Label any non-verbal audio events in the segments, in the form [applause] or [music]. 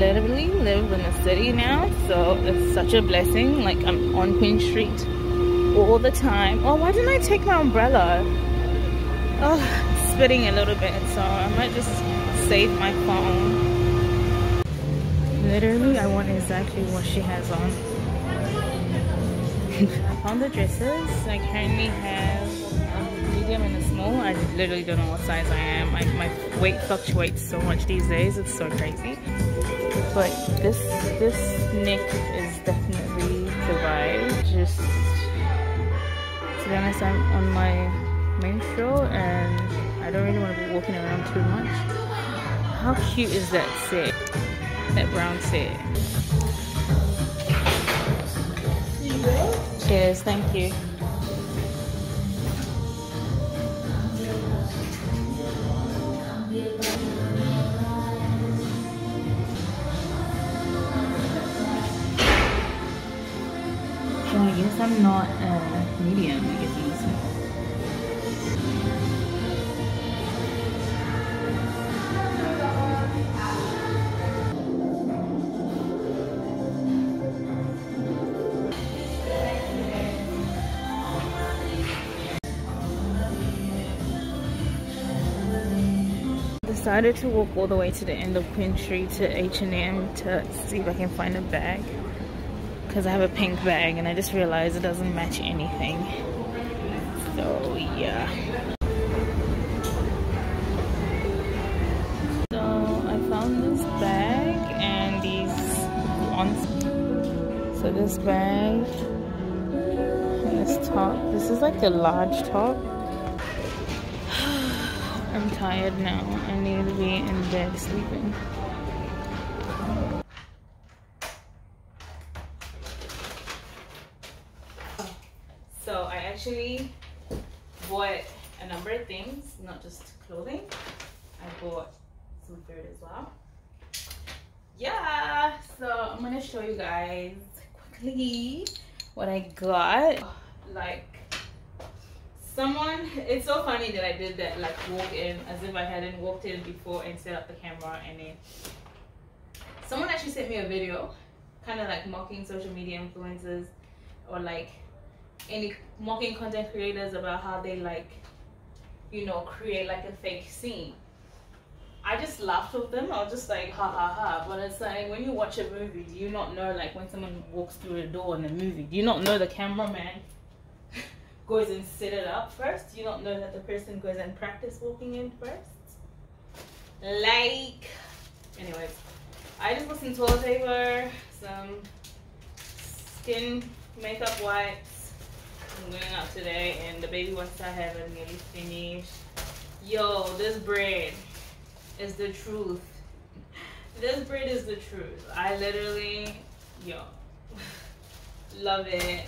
literally live in the city now, so it's such a blessing. Like I'm on Queen Street all the time. Oh, why didn't I take my umbrella? Oh, spitting a little bit, so I might just save my phone. Literally, I want exactly what she has on. [laughs] I found the dresses. I currently have medium and a small. I literally don't know what size I am. I, my weight fluctuates so much these days. It's so crazy. But this this neck is definitely the vibe. Just to be honest, I'm on my menstrual and I don't really want to be walking around too much. How cute is that set? That brown set. Cheers, thank you. I guess I'm not a medium, I guess decided to walk all the way to the end of Queen Street to H&M to see if I can find a bag. Because I have a pink bag and I just realized it doesn't match anything. So yeah. So I found this bag and these so this bag this top. This is like a large top I'm tired now. I need to be in bed sleeping. So I actually bought a number of things, not just clothing. I bought some food as well. Yeah, so I'm gonna show you guys quickly what I got. Like someone it's so funny that i did that like walk in as if i hadn't walked in before and set up the camera and then someone actually sent me a video kind of like mocking social media influencers or like any mocking content creators about how they like you know create like a fake scene. I just laughed with them. I was just like ha ha ha. But it's like when you watch a movie do you not know like when someone walks through a door in the movie? Do you not know the cameraman goes and set it up first. You don't know that the person goes and practice walking in first. Like, anyways, I just put some toilet paper, some skin makeup wipes. I'm going out today, and the baby wipes I have are nearly finished. Yo, this bread is the truth. This bread is the truth. I literally, yo, [laughs] love it.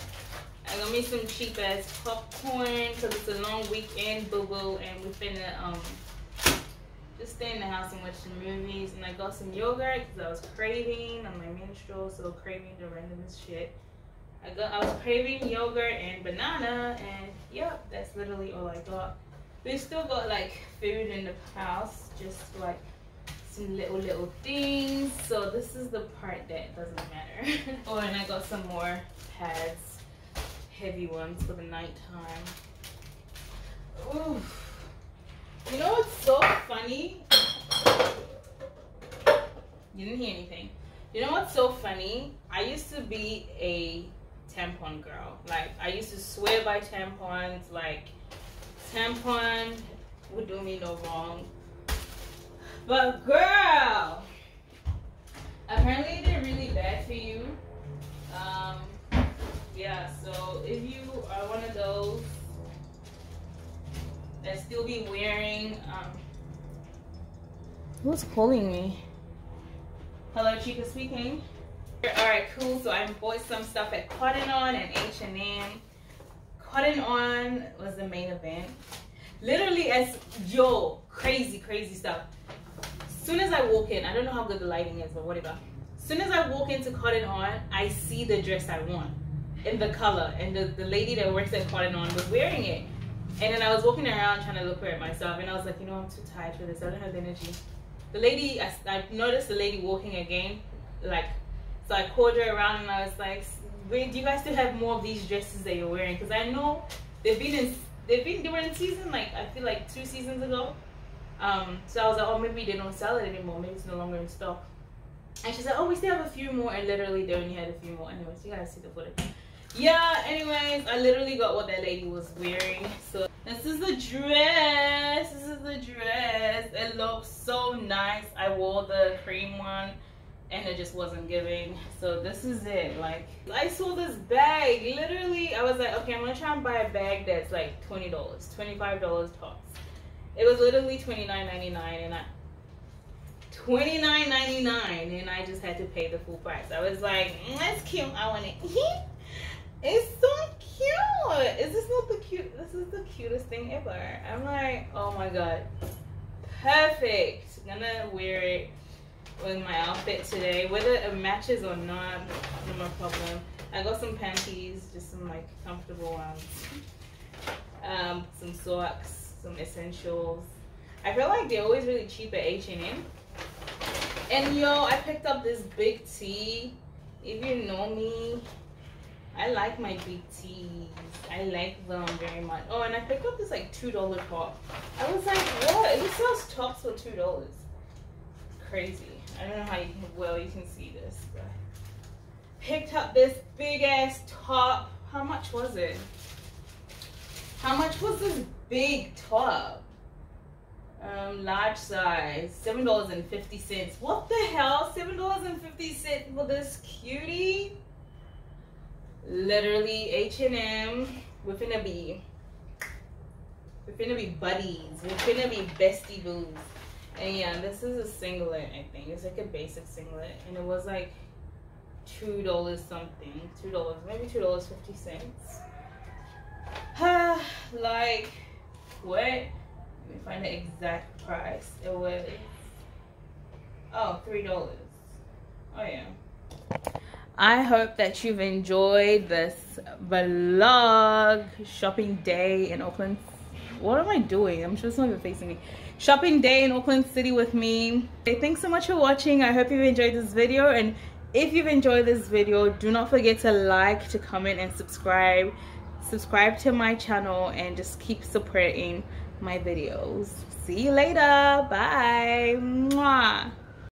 I got me some cheap ass popcorn because it's a long weekend, boo boo, and we're finna um just stay in the house and watch some movies. And I got some yogurt because I was craving on my menstrual, so craving the randomest shit. I got I was craving yogurt and banana, and yep, that's literally all I got. We still got like food in the house, just like some little little things. So this is the part that doesn't matter. [laughs] oh, and I got some more pads heavy ones for the nighttime. Oof. You know what's so funny? You didn't hear anything. You know what's so funny? I used to be a tampon girl. Like I used to swear by tampons. Like tampon would do me no wrong. But girl, apparently they're really bad for you. Um, yeah, so if you are one of those that still be wearing, um, who's calling me? Hello, Chika speaking. All right, cool. So I bought some stuff at Cotton On and H&M. Cotton On was the main event. Literally, as yo, crazy, crazy stuff. As soon as I walk in, I don't know how good the lighting is, but whatever. As soon as I walk into Cotton On, I see the dress I want in the color and the, the lady that works at Cotton On was wearing it. And then I was walking around trying to look for it myself and I was like, you know, I'm too tired for this. I don't have the energy. the lady I, I noticed the lady walking again like so i called her around and i was like wait do you guys still have more of these dresses that you're wearing because i know they've been in they've been they were in season like i feel like two seasons ago um so i was like oh maybe they don't sell it anymore maybe it's no longer in stock and she said oh we still have a few more and literally they only had a few more anyways you guys see the footage yeah anyways i literally got what that lady was wearing. So this is the dress. This is the dress. It looks so nice. I wore the cream one and it just wasn't giving. So this is it. Like i saw this bag. Literally i was like okay i'm gonna try and buy a bag that's like 20 dollars 25 dollars tops. It was literally 29.99 and i 29.99 and i just had to pay the full price. I was like mm, that's cute. I want it [laughs] it's so cute is this not the cute this is the cutest thing ever i'm like oh my god perfect I'm gonna wear it with my outfit today. Whether it matches or not, no more problem. I got some panties, just some like comfortable ones. Um, some socks, some essentials. I feel like they're always really cheap at H&M. And yo, I picked up this big tee. If you know me, I like my big tees. I like them very much. Oh, and I picked up this like $2 top. I was like, what? It sells tops for $2. Crazy. I don't know how you can, well you can see this, but picked up this big ass top. How much was it? How much was this big top? Um, large size, seven dollars and fifty cents. What the hell? Seven dollars and fifty cents for this cutie? Literally H and M. We're finna be. We're finna be buddies. We're finna be bestie boos. And yeah, this is a singlet, I think. It's like a basic singlet. And it was like $2 something. $2, maybe $2.50. [sighs] like, what? Let me find the exact price. It was, oh, $3. Oh, yeah. I hope that you've enjoyed this vlog shopping day in Auckland. What am I doing? I'm sure it's not even facing me shopping day in Auckland City with me. Hey, thanks so much for watching. I hope you've enjoyed this video and if you've enjoyed this video, do not forget to like, to comment and subscribe. Subscribe to my channel and just keep supporting my videos. See you later. Bye. Mwah.